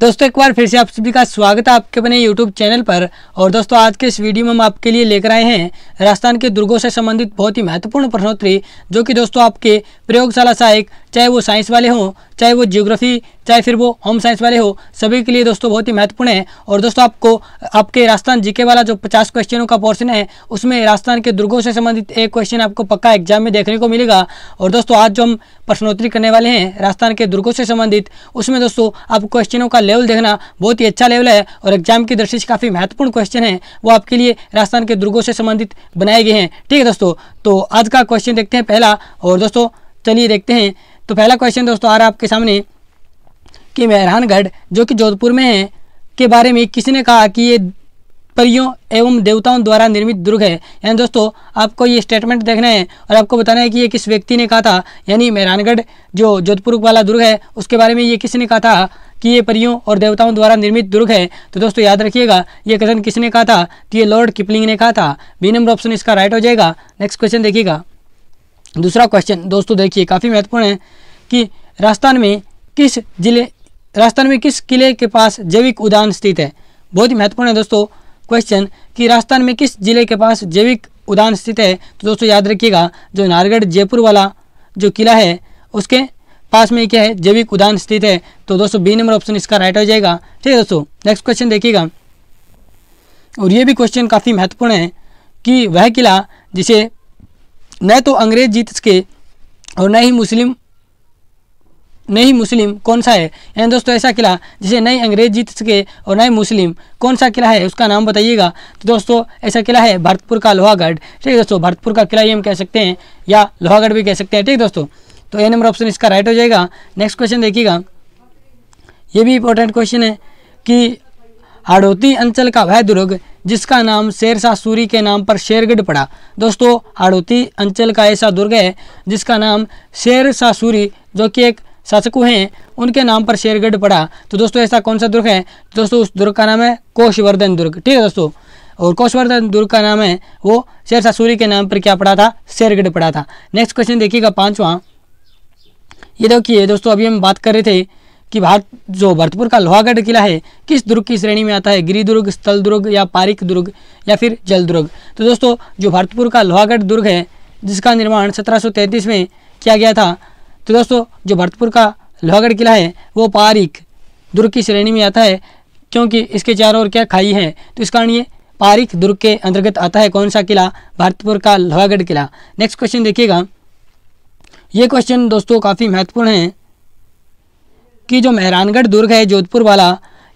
दोस्तों, एक बार फिर से आप सभी का स्वागत है आपके अपने यूट्यूब चैनल पर। और दोस्तों, आज के इस वीडियो में हम आपके लिए लेकर आए हैं राजस्थान के दुर्गों से संबंधित बहुत ही महत्वपूर्ण प्रश्नोत्तरी, जो कि दोस्तों आपके प्रयोगशाला सहायक, चाहे वो साइंस वाले हों, चाहे वो जियोग्राफी चाहे फिर वो होम साइंस वाले हो, सभी के लिए दोस्तों बहुत ही महत्वपूर्ण है। और दोस्तों आपको, आपके राजस्थान जीके वाला जो पचास क्वेश्चनों का पोर्शन है, उसमें राजस्थान के दुर्गों से संबंधित एक क्वेश्चन आपको पक्का एग्ज़ाम में देखने को मिलेगा। और दोस्तों आज जो हम प्रश्नोत्तरी करने वाले हैं, राजस्थान के दुर्गों से संबंधित, उसमें दोस्तों आप क्वेश्चनों का लेवल देखना बहुत ही अच्छा लेवल है। और एग्ज़ाम की दृष्टि से काफ़ी महत्वपूर्ण क्वेश्चन है, वो आपके लिए राजस्थान के दुर्गों से संबंधित बनाए गए हैं। ठीक है दोस्तों तो आज का क्वेश्चन देखते हैं पहला। और दोस्तों, चलिए देखते हैं। तो पहला क्वेश्चन दोस्तों आ रहा है आपके सामने। कि मेहरानगढ़, जो कि जोधपुर में है, के बारे में किसी ने कहा कि ये परियों एवं देवताओं द्वारा निर्मित दुर्ग है। यानी दोस्तों, आपको ये स्टेटमेंट देखना है और आपको बताना है कि ये किस व्यक्ति ने कहा था। यानी मेहरानगढ़, जो जोधपुर वाला दुर्ग है, उसके बारे में ये किसी ने कहा था कि ये परियों और देवताओं द्वारा निर्मित दुर्ग है। तो दोस्तों, याद रखिएगा, ये कथन किसने कहा था तो ये लॉर्ड किपलिंग ने कहा था। बी नंबर ऑप्शन इसका राइट हो जाएगा। नेक्स्ट क्वेश्चन देखिएगा। दूसरा क्वेश्चन दोस्तों देखिए, काफ़ी महत्वपूर्ण है कि राजस्थान में किस ज़िले राजस्थान में किस किले के पास जैविक उद्यान स्थित है? बहुत ही महत्वपूर्ण है दोस्तों क्वेश्चन कि राजस्थान में किस ज़िले के पास जैविक उद्यान स्थित है? तो दोस्तों, याद रखिएगा, जो नारगढ़, जयपुर वाला जो किला है, उसके पास में क्या है? जैविक उद्यान स्थित है। तो दोस्तों बी नंबर ऑप्शन इसका राइट हो जाएगा। ठीक है दोस्तों नेक्स्ट क्वेश्चन देखिएगा। और ये भी क्वेश्चन काफ़ी महत्वपूर्ण है, कि वह किला जिसे न तो अंग्रेज़ जीत सके और न ही मुस्लिम नहीं मुस्लिम, कौन सा है? यानी दोस्तों, ऐसा किला जिसे नई अंग्रेज़ जीत सके और नए मुस्लिम, कौन सा किला है उसका नाम बताइएगा। तो दोस्तों, ऐसा किला है भरतपुर का लोहागढ़। ठीक है दोस्तों, भरतपुर का किला ये हम कह सकते हैं, या लोहागढ़ भी कह सकते हैं। ठीक दोस्तों तो ए नंबर ऑप्शन इसका राइट हो जाएगा। नेक्स्ट क्वेश्चन देखिएगा। ये भी इंपॉर्टेंट क्वेश्चन है कि हाड़ौती अंचल का वह दुर्ग जिसका नाम शेरशाह सूरी के नाम पर शेरगढ़ पड़ा। दोस्तों, हाड़ौती अंचल का ऐसा दुर्ग है जिसका नाम शेरशाह सूरी, जो कि एक शासकों हैं, उनके नाम पर शेरगढ़ पड़ा। तो दोस्तों, ऐसा कौन सा दुर्ग है? दोस्तों, उस दुर्ग का नाम है कोशवर्धन दुर्ग। ठीक है दोस्तों? और कोशवर्धन दुर्ग का नाम है, वो शेरशाह सूरी के नाम पर क्या पड़ा था? शेरगढ़ पड़ा था। नेक्स्ट क्वेश्चन देखिएगा, पांचवा। ये देखिए, दोस्तों, अभी हम बात कर रहे थे कि भारत, जो भरतपुर का लोहागढ़ किला है, किस दुर्ग की श्रेणी में आता है? गिरी दुर्ग स्थल दुर्ग या पारिक दुर्ग या फिर जल दुर्ग? तो दोस्तों, जो भरतपुर का लोहागढ़ दुर्ग है, जिसका निर्माण 1733 में किया गया था तो दोस्तों, जो भरतपुर का लोहागढ़ किला है, वो पारिक दुर्ग की श्रेणी में आता है, क्योंकि इसके चारों ओर क्या खाई है तो इस कारण ये पारिक दुर्ग के अंतर्गत आता है। कौन सा किला? भरतपुर का लोहागढ़ किला। नेक्स्ट क्वेश्चन देखिएगा। ये क्वेश्चन दोस्तों काफ़ी महत्वपूर्ण है कि जो मेहरानगढ़ दुर्ग है, जोधपुर वाला,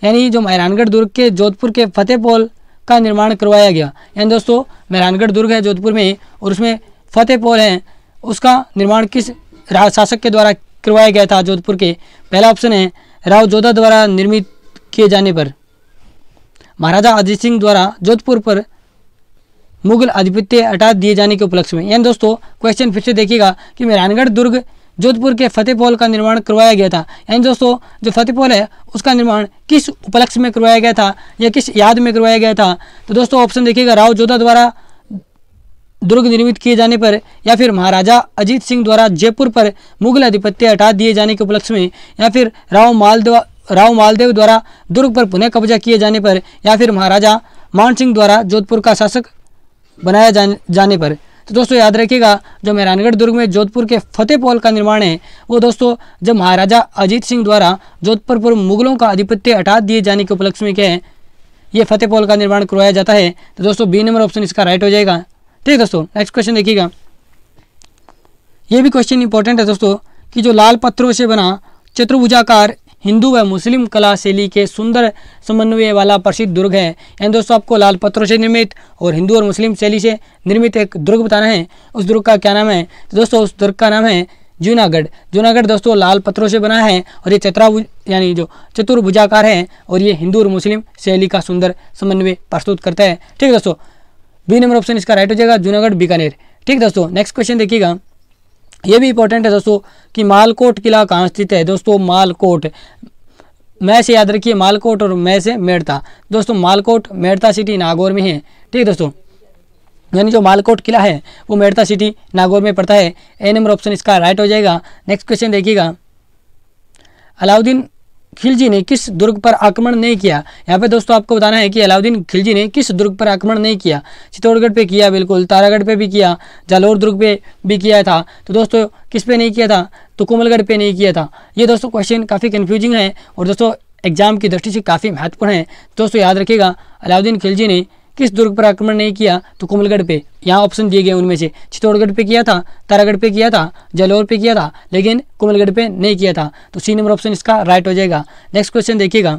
यानी जो मेहरानगढ़ दुर्ग के, जोधपुर के फतेहपोल का निर्माण करवाया गया। यानी दोस्तों, मेहरानगढ़ दुर्ग है जोधपुर में, और उसमें फतेहपोल है, उसका निर्माण किस शासक के द्वारा करवाया गया था जोधपुर के। पहला ऑप्शन है, राव जोधा द्वारा निर्मित किए जाने पर। महाराजा अजीत सिंह द्वारा जोधपुर पर मुगल आधिपत्य हटा दिए जाने के उपलक्ष्य में। यानी दोस्तों क्वेश्चन फिर से देखिएगा कि मेहरानगढ़ दुर्ग जोधपुर के फतेहपोल का निर्माण करवाया गया था। यानी दोस्तों, जो फतेहपोल है, उसका निर्माण किस उपलक्ष्य में करवाया गया था या किस याद में करवाया गया था? तो दोस्तों ऑप्शन देखिएगा, राव जोधा द्वारा दुर्ग निर्मित किए जाने पर या फिर महाराजा अजीत सिंह द्वारा जयपुर पर मुगल आधिपत्य हटा दिए जाने के उपलक्ष्य में या फिर राव मालदेव राव मालदेव द्वारा दुर्ग पर पुनः कब्जा किए जाने पर या फिर महाराजा मान सिंह द्वारा जोधपुर का शासक बनाया जाने जाने पर। तो दोस्तों, याद रखिएगा, जो मेहरानगढ़ दुर्ग में जोधपुर के फतेहपोल का निर्माण है, वो दोस्तों, जब महाराजा अजीत सिंह द्वारा जोधपुर पर मुगलों का आधिपत्य हटा दिए जाने के उपलक्ष्य में क्या है, ये फतेहपोल का निर्माण करवाया जाता है। तो दोस्तों, बी नंबर ऑप्शन इसका राइट हो जाएगा। ठीक है दोस्तों नेक्स्ट क्वेश्चन देखिएगा। ये भी क्वेश्चन इंपॉर्टेंट है दोस्तों, कि जो लाल पत्थरों से बना चतुर्भुजाकार हिंदू व मुस्लिम कला शैली के सुंदर समन्वय वाला प्रसिद्ध दुर्ग है। यानी दोस्तों, आपको लाल पत्थरों से निर्मित और हिंदू और मुस्लिम शैली से निर्मित एक दुर्ग बताना है। उस दुर्ग का क्या नाम है? तो दोस्तों, उस दुर्ग का नाम है जूनागढ़। जूनागढ़ दोस्तों, लाल पत्थरों से बना है और ये चतुराभुज, यानी जो चतुर्भुजाकार है और ये हिंदू और मुस्लिम शैली का सुंदर समन्वय प्रस्तुत करता है। ठीक है दोस्तों बी नंबर ऑप्शन इसका राइट हो जाएगा, जूनागढ़, बीकानेर। ठीक दोस्तों नेक्स्ट क्वेश्चन देखिएगा। ये भी इंपॉर्टेंट है दोस्तों कि मालकोट किला कहाँ स्थित है? दोस्तों, मालकोट। मैं से याद रखिए, मालकोट और मैं से मेड़ता। दोस्तों, मालकोट मेड़ता सिटी नागौर में है। ठीक है दोस्तों, यानी जो मालकोट किला है, वो मेड़ता सिटी नागौर में पड़ता है। ए नंबर ऑप्शन इसका राइट हो जाएगा। नेक्स्ट क्वेश्चन देखिएगा। अलाउद्दीन खिलजी ने किस दुर्ग पर आक्रमण नहीं किया? यहाँ पे दोस्तों आपको बताना है कि अलाउद्दीन खिलजी ने किस दुर्ग पर आक्रमण नहीं किया। चित्तौड़गढ़ पे किया बिल्कुल, तारागढ़ पे भी किया, जालोर दुर्ग पे भी किया था। तो दोस्तों, किस पे नहीं किया था? तो कोमलगढ़ पे नहीं किया था। ये दोस्तों क्वेश्चन काफ़ी कन्फ्यूजिंग है और दोस्तों एग्ज़ाम की दृष्टि से काफ़ी महत्वपूर्ण है। दोस्तों, याद रखिएगा, अलाउद्दीन खिलजी ने किस दुर्ग पर आक्रमण नहीं किया तो कुमलगढ़ पे। यहाँ ऑप्शन दिए गए उनमें से। चित्तौड़गढ़ पे किया था, तारागढ़ पे किया था, जलोर पे किया था, लेकिन कुमलगढ़ पे नहीं किया था। तो सी नंबर ऑप्शन इसका राइट हो जाएगा। नेक्स्ट क्वेश्चन देखिएगा।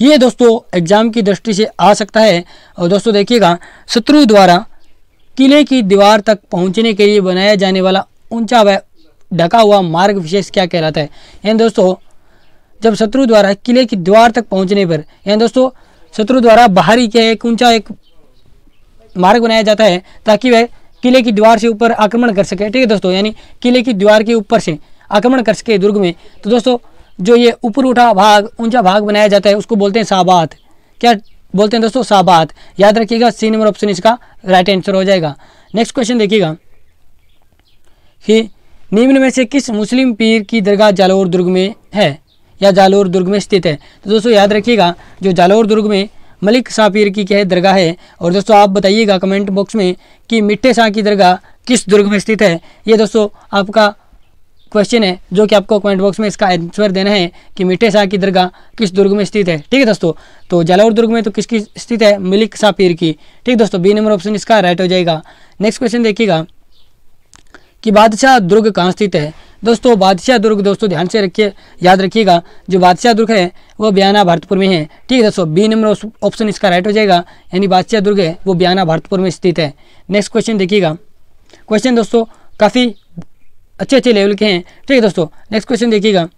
ये दोस्तों एग्ज़ाम की दृष्टि से आ सकता है। और दोस्तों देखिएगा, शत्रु द्वारा किले की दीवार तक पहुँचने के लिए बनाया जाने वाला ऊँचा व ढका हुआ मार्ग विशेष क्या कहलाता है? यानी दोस्तों, जब शत्रु द्वारा किले की दीवार तक पहुँचने पर, यानी दोस्तों शत्रु द्वारा बाहरी के एक ऊँचा एक मार्ग बनाया जाता है ताकि वह किले की दीवार से ऊपर आक्रमण कर सके। ठीक है दोस्तों, यानी किले की दीवार के ऊपर से आक्रमण कर सके दुर्ग में। तो दोस्तों, जो ये ऊपर उठा भाग, ऊँचा भाग बनाया जाता है, उसको बोलते हैं साबात। क्या बोलते हैं दोस्तों? साबात। याद रखिएगा, सी नंबर ऑप्शन इसका राइट आंसर हो जाएगा। नेक्स्ट क्वेश्चन देखिएगा। कि निम्न में से किस मुस्लिम पीर की दरगाह जालोर दुर्ग में है? या जालोर दुर्ग में स्थित है। तो दोस्तों, याद रखिएगा, जो जालोर दुर्ग में मलिक शाह पीर की क्या दरगाह है, और दोस्तों, आप बताइएगा कमेंट बॉक्स में कि मिट्टे शाह की दरगाह किस दुर्ग में स्थित है। ये दोस्तों, आपका क्वेश्चन है, जो कि आपको कमेंट बॉक्स में इसका आंसर देना है कि मिट्टे शाह की दरगाह किस दुर्ग में स्थित है। ठीक है दोस्तों तो जालौर दुर्ग में तो किसकी स्थित है? मलिक शाह पीर की। ठीक दोस्तों बी नंबर ऑप्शन इसका राइट हो जाएगा। नेक्स्ट क्वेश्चन देखिएगा कि बादशाह दुर्ग कहाँ स्थित है? दोस्तों, बादशाह दुर्ग दोस्तों, ध्यान से रखिए, याद रखिएगा, जो बादशाह दुर्ग है, वो बयाना भारतपुर में है। ठीक है दोस्तों बी नंबर ऑप्शन इसका राइट हो जाएगा, यानी बादशाह दुर्ग है, वो बयाना भारतपुर में स्थित है। नेक्स्ट क्वेश्चन देखिएगा। क्वेश्चन दोस्तों, काफ़ी अच्छे अच्छे लेवल के हैं। ठीक है दोस्तों नेक्स्ट क्वेश्चन देखिएगा।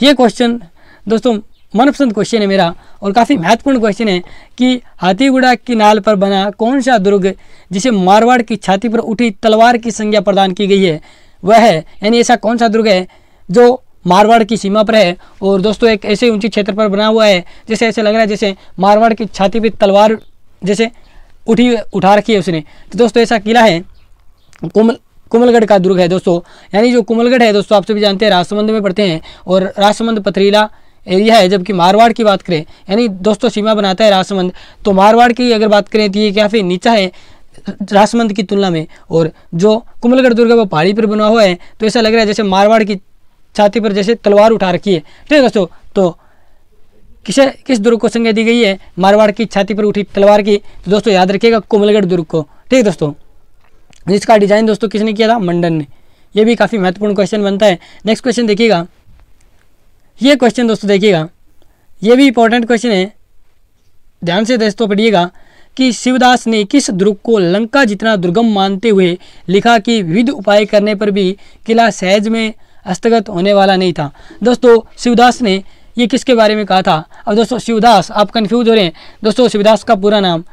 ये क्वेश्चन दोस्तों, मनपसंद क्वेश्चन है मेरा, और काफ़ी महत्वपूर्ण क्वेश्चन है कि हाथीगुड़ा की नाल पर बना कौन सा दुर्ग, जिसे मारवाड़ की छाती पर उठी तलवार की संज्ञा प्रदान की गई है? वह है। यानी ऐसा कौन सा दुर्ग है जो मारवाड़ की सीमा पर है? और दोस्तों, एक ऐसे ऊँची क्षेत्र पर बना हुआ है, जैसे ऐसे लग रहा है जैसे मारवाड़ की छाती पर तलवार जैसे उठी, उठा रखी है उसने। तो दोस्तों, ऐसा किला है, कोमल, कुमलगढ़ का दुर्ग है दोस्तों। यानी जो कुमलगढ़ है दोस्तों, आप सभी जानते हैं, राजसमंद में पढ़ते हैं। और राजसमंद पथरीला एरिया है, जबकि मारवाड़ की बात करें, यानी दोस्तों, सीमा बनाता है राजसमंद। तो मारवाड़ की अगर बात करें तो ये काफ़ी नीचा है? राजसमंद की तुलना में और जो कुमलगढ़ दुर्ग है, वो पहाड़ी पर बना हुआ है तो ऐसा लग रहा है जैसे मारवाड़ की छाती पर जैसे तलवार उठा रखी है। ठीक है दोस्तों? तो किसे, किस दुर्ग को संज्ञा दी गई है? मारवाड़ की छाती पर उठी तलवार की। तो दोस्तों, याद रखिएगा कुमलगढ़ दुर्ग को। ठीक है दोस्तों? जिसका डिज़ाइन दोस्तों, किसने किया था? मंडन ने। यह भी काफ़ी महत्वपूर्ण क्वेश्चन बनता है। नेक्स्ट क्वेश्चन देखिएगा। ये क्वेश्चन दोस्तों देखिएगा। ये भी इंपॉर्टेंट क्वेश्चन है। ध्यान से दोस्तों पढ़िएगा। कि शिवदास ने किस दुर्ग को लंका जितना दुर्गम मानते हुए लिखा कि विविध उपाय करने पर भी किला सहज में हस्तगत होने वाला नहीं था। दोस्तों, शिवदास ने ये किसके बारे में कहा था? अब दोस्तों, शिवदास, आप कंफ्यूज हो रहे हैं। दोस्तों, शिवदास का पूरा नाम।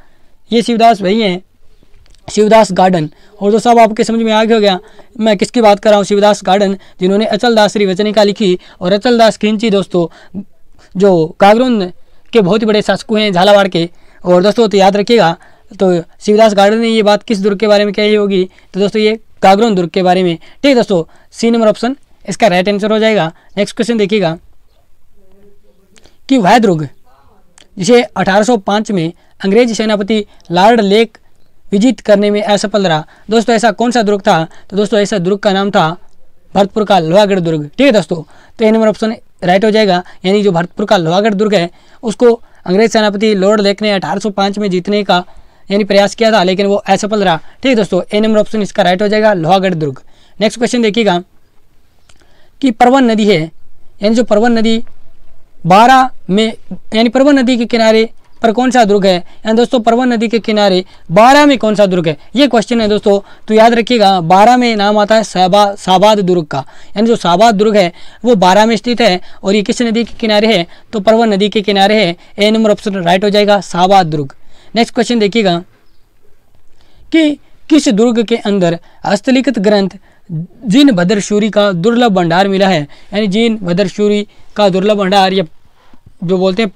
ये शिवदास वही हैं, शिवदास गार्डन। और दोस्तों, अब आपके समझ में आ गया गया मैं किसकी बात कर रहा हूँ? शिवदास गार्डन, जिन्होंने अचल दास श्री वचनिका लिखी। और अचल दास खिंची, दोस्तों, जो कागरुन के बहुत ही बड़े शासकु हैं झालावाड़ के। और दोस्तों तो याद रखिएगा तो शिवदास गार्डन ने ये बात किस दुर्ग के बारे में कही होगी? तो दोस्तों, ये कागरोन दुर्ग के बारे में। ठीक है दोस्तों सी नंबर ऑप्शन इसका राइट आंसर हो जाएगा। नेक्स्ट क्वेश्चन देखिएगा। कि वह दुर्ग, जिसे 1805 में अंग्रेज़ सेनापति लॉर्ड लेक विजित करने में असफल रहा। दोस्तों, ऐसा कौन सा दुर्ग था? तो दोस्तों, ऐसा दुर्ग का नाम था भरतपुर का लोहागढ़ दुर्ग। ठीक है दोस्तों तो ये नंबर ऑप्शन राइट हो जाएगा। यानी जो भरतपुर का लोहागढ़ दुर्ग है, उसको अंग्रेज़ सेनापति लॉर्ड लेक ने 1805 में जीतने का, यानी प्रयास किया था, लेकिन वो असफल रहा। ठीक है दोस्तों ए नंबर ऑप्शन इसका राइट हो जाएगा लोहागढ़ दुर्ग। नेक्स्ट क्वेश्चन देखिएगा कि परवन नदी है, यानी जो परवन नदी बारह में, यानी परवन नदी के किनारे पर कौन सा दुर्ग है? यानी दोस्तों, परवन नदी के किनारे बारह में कौन सा दुर्ग है? ये क्वेश्चन है दोस्तों तो याद रखिएगा, बारह में नाम आता है साबा, साबाद दुर्ग का। यानी जो साबाद दुर्ग है, वो बारह में स्थित है और ये किस नदी के किनारे है? तो परवन नदी के किनारे है। ए नंबर ऑप्शन राइट हो जाएगा, साबाद दुर्ग। नेक्स्ट क्वेश्चन देखिएगा कि किस दुर्ग के अंदर हस्तलिखित ग्रंथ जिन भद्रशूरी का दुर्लभ भंडार मिला है? यानी जिन भद्रशूरी का दुर्लभ भंडार या जो बोलते हैं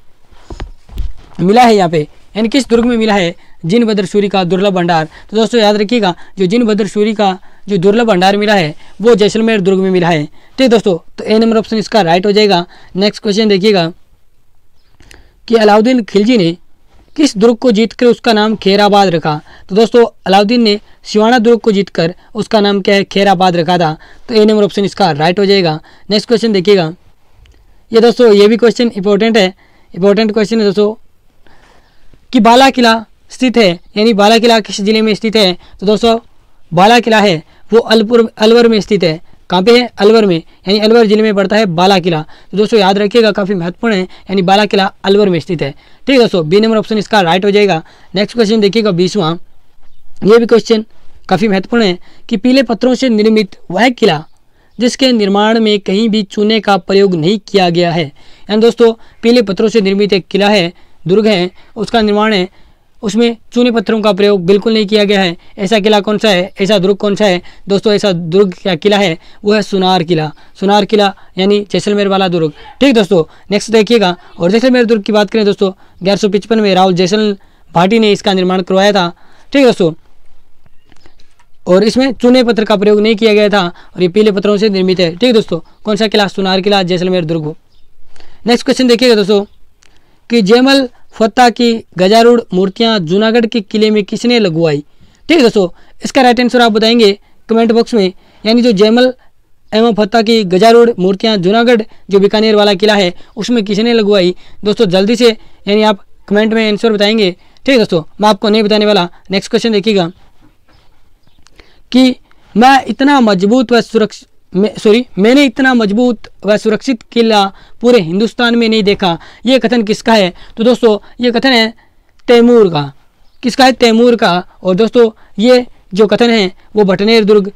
मिला है यहाँ पे। यानी किस दुर्ग में मिला है? जिन बद्र सूरी का दुर्लभ भंडार। तो दोस्तों, याद रखिएगा, जो जिन बद्र सूरी का जो दुर्लभ भंडार मिला है, वो जैसलमेर दुर्ग में मिला है। ठीक दोस्तों तो ए नंबर ऑप्शन इसका राइट हो जाएगा। नेक्स्ट क्वेश्चन देखिएगा, कि अलाउद्दीन खिलजी ने किस दुर्ग को जीतकर उसका नाम खेराबाद रखा? तो दोस्तों, अलाउद्दीन ने सिवाना दुर्ग को जीतकर उसका नाम क्या है? खेराबाद रखा था। तो ए नंबर ऑप्शन इसका राइट हो जाएगा। नेक्स्ट क्वेश्चन देखिएगा। ये दोस्तों, ये भी क्वेश्चन इंपॉर्टेंट है। इंपॉर्टेंट क्वेश्चन है दोस्तों कि बाला किला स्थित है, यानी बाला किला किस ज़िले में स्थित है? तो दोस्तों बाला किला है, वो अलपुर, अलवर में स्थित है। कहाँ पे है? अलवर में, यानी अलवर ज़िले में पड़ता है बाला किला तो दोस्तों, याद रखिएगा, काफ़ी महत्वपूर्ण है, यानी बाला किला अलवर में स्थित है। ठीक है दोस्तों बी नंबर ऑप्शन इसका राइट हो जाएगा। नेक्स्ट क्वेश्चन देखिएगा, बीसवां। ये भी क्वेश्चन काफ़ी महत्वपूर्ण है कि पीले पत्थरों से निर्मित वह किला, जिसके निर्माण में कहीं भी चूने का प्रयोग नहीं किया गया है। यानी दोस्तों, पीले पत्थरों से निर्मित एक किला है दुर्ग है, उसका निर्माण है। उसमें चूने पत्थरों का प्रयोग बिल्कुल नहीं किया गया है। ऐसा किला कौन सा है? ऐसा दुर्ग कौन सा है? दोस्तों, ऐसा दुर्ग क्या किला है? वो है सुनार किला। सुनार किला, यानी जैसलमेर वाला दुर्ग। ठीक दोस्तों नेक्स्ट देखिएगा। और जैसलमेर दुर्ग की बात करें दोस्तों, ग्यारह में राहुल जैसल भाटी ने इसका निर्माण करवाया था। ठीक दोस्तों, और इसमें चूने पत्थर का प्रयोग नहीं किया गया था और ये पीले पत्थरों से निर्मित है। ठीक दोस्तों, कौन सा किला? सुनार किला, जैसलमेर दुर्ग नेक्स्ट क्वेश्चन देखिएगा दोस्तों। कि जयमल फत्ता की गजारूढ़ मूर्तियाँ जूनागढ़ के किले में किसने लगवाई? ठीक है दोस्तों, इसका राइट आंसर आप बताएँगे कमेंट बॉक्स में। यानी जो जयमल एवं फत्ता की गजारूढ़ मूर्तियाँ जूनागढ़, जो बीकानेर वाला किला है, उसमें किसने लगवाई? दोस्तों, जल्दी से यानी आप कमेंट में आंसर बताएँगे। ठीक है दोस्तों, मैं आपको नहीं बताने वाला। नेक्स्ट क्वेश्चन देखिएगा कि मैं इतना मज़बूत व सुरक्षित सॉरी मैंने इतना मज़बूत व सुरक्षित किला पूरे हिंदुस्तान में नहीं देखा। ये कथन किसका है? तो दोस्तों, ये कथन है तैमूर का। किसका है? तैमूर का। और दोस्तों, ये जो कथन है, वो भटनेर दुर्ग,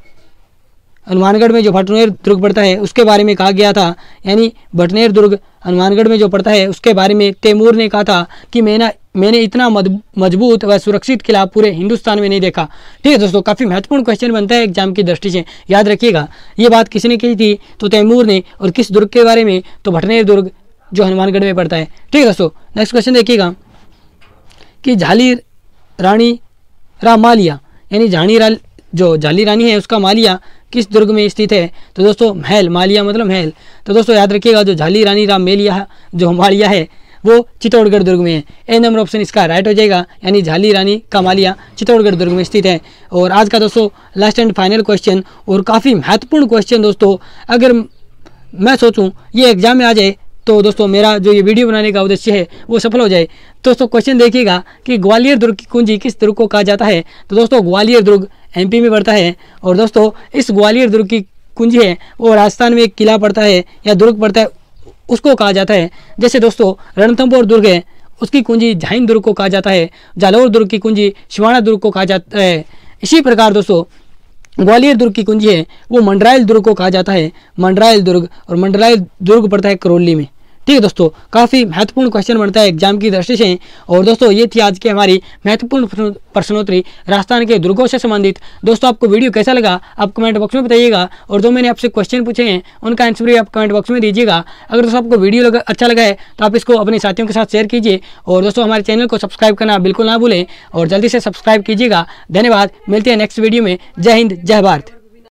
हनुमानगढ़ में जो भटनेर दुर्ग पड़ता है, उसके बारे में कहा गया था। यानी भटनेर दुर्ग, हनुमानगढ़ में जो पड़ता है, उसके बारे में तैमूर ने कहा था कि मैंने मैंने इतना मज़बूत व सुरक्षित किला पूरे हिंदुस्तान में नहीं देखा। ठीक है दोस्तों, काफ़ी महत्वपूर्ण क्वेश्चन बनता है एग्ज़ाम की दृष्टि से। याद रखिएगा, ये बात किसने कही थी? तो तैमूर ने, और किस दुर्ग के बारे में? तो भटनेर दुर्ग, जो हनुमानगढ़ में पड़ता है। ठीक है दोस्तों नेक्स्ट क्वेश्चन देखिएगा, कि झाली रानी रामालिया यानी झाणी जो झाली रानी है, उसका मालिया किस दुर्ग में स्थित है? तो दोस्तों, महल, मालिया मतलब महल। तो दोस्तों, याद रखिएगा, जो झाली रानी राम मेलिया, जो मालिया है वो चित्तौड़गढ़ दुर्ग में है। ए नंबर ऑप्शन इसका राइट हो जाएगा, यानी झाली, रानी का मालिया चित्तौड़गढ़ दुर्ग में स्थित है। और आज का दोस्तों लास्ट एंड फाइनल क्वेश्चन और काफ़ी महत्वपूर्ण क्वेश्चन दोस्तों, अगर मैं सोचूं, ये एग्ज़ाम में आ जाए तो दोस्तों मेरा जो ये वीडियो बनाने का उद्देश्य है, वो सफल हो जाए। दोस्तों क्वेश्चन देखिएगा कि ग्वालियर दुर्ग की कुंजी किस दुर्ग को कहा जाता है। तो दोस्तों, ग्वालियर दुर्ग एमपी में पड़ता है, और दोस्तों, इस ग्वालियर दुर्ग की कुंजी है, वो राजस्थान में एक किला पड़ता है, या दुर्ग पड़ता है उसको कहा जाता है। जैसे दोस्तों रणथम्भौर दुर्ग है, उसकी कुंजी झाइन दुर्ग को कहा जाता है, जालौर दुर्ग की कुंजी शिवाणा दुर्ग को कहा जाता है। इसी प्रकार दोस्तों, ग्वालियर दुर्ग की कुंजी है, वो मंडरायल दुर्ग को कहा जाता है। मंडरायल दुर्ग, और मंडरायल दुर्ग पड़ता है करौली में। ठीक है दोस्तों, काफ़ी महत्वपूर्ण क्वेश्चन बनता है एग्ज़ाम की दृष्टि से। और दोस्तों, ये थी आज की हमारी महत्वपूर्ण प्रश्नोत्तरी राजस्थान के दुर्गों से संबंधित। दोस्तों, आपको वीडियो कैसा लगा, आप कमेंट बॉक्स में बताइएगा। और जो मैंने आपसे क्वेश्चन पूछे हैं, उनका आंसर भी आप कमेंट बॉक्स में दीजिएगा। अगर दोस्तों, आपको वीडियो लगा अच्छा लगा है तो आप इसको अपने साथियों के साथ शेयर कीजिए। और दोस्तों, हमारे चैनल को सब्सक्राइब करना बिल्कुल ना भूलें। और जल्दी से सब्सक्राइब कीजिएगा। धन्यवाद, मिलते हैं नेक्स्ट वीडियो में। जय हिंद, जय भारत।